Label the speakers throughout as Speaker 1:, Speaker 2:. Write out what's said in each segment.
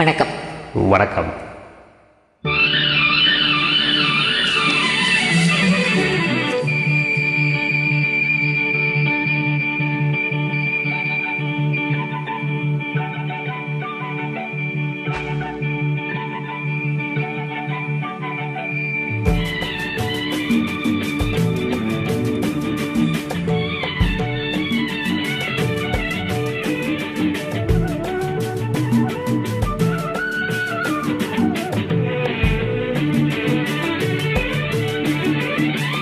Speaker 1: வணக்கம்.
Speaker 2: வணக்கம்.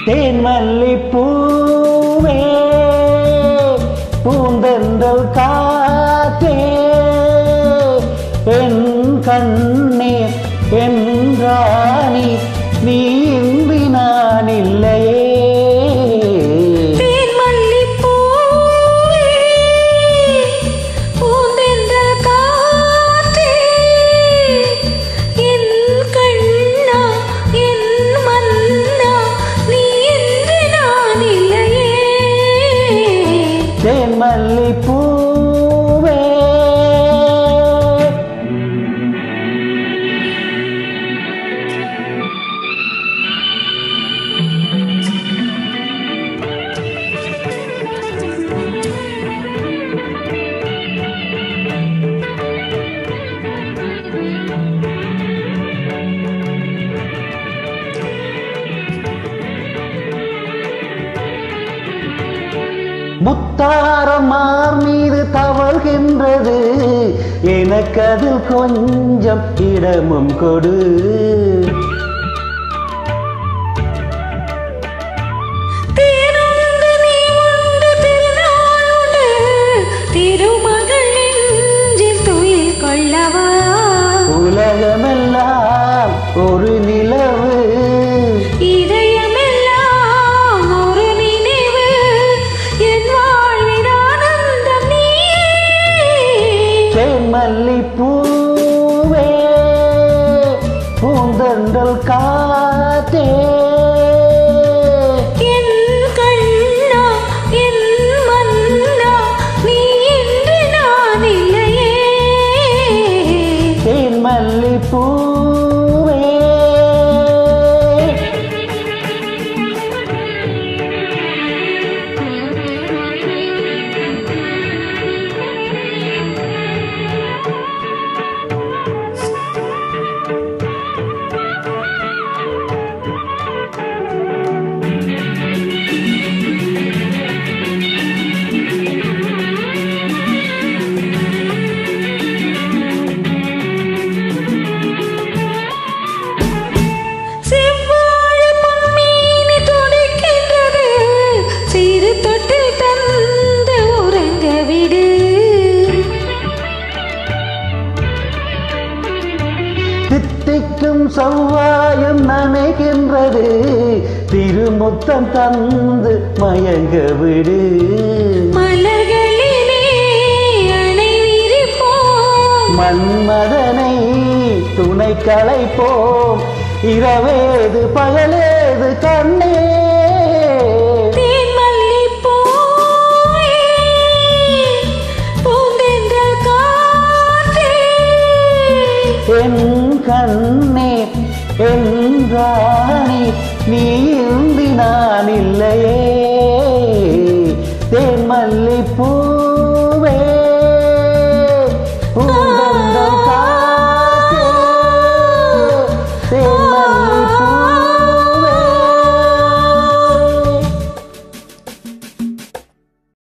Speaker 3: தேன்மல்லி பூவே பூந்தென்றல் காத்தே என் கண்ணே என்றானி ராணி நீ நான் இல்லையே தேன்மல்லி முத்தாரமார் மீது தவழ்கின்றது. எனக்கு அதில் கொஞ்சம் இடமும் கொடு.
Speaker 4: தேனுண்டு
Speaker 3: தேன்மல்லி பூவே பூந்தண்டல் காத்தே.
Speaker 4: என்
Speaker 3: தித்திக்கும் செவ்வாயும் நனைகின்றது. திருமுத்தம் தந்து மயங்க விடு. மன்மதனை துணை களைப்போம் இரவேது பகலேது கண்ணே. கண்ணே என்றானே நீ இன்றி நான் இல்லையே. தேன்மல்லி பூவே தேன்மல்லி